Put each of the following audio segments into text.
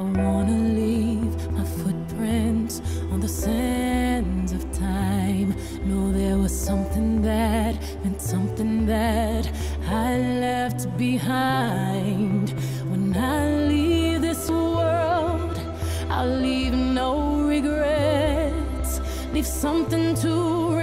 wanna leave my footprints on the sands of time. Know there was something that meant something that I left behind. When I leave this world, I'll leave no regrets. Leave something to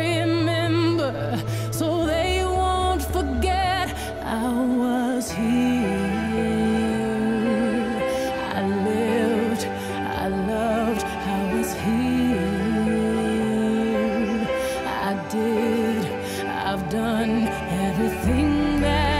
done everything that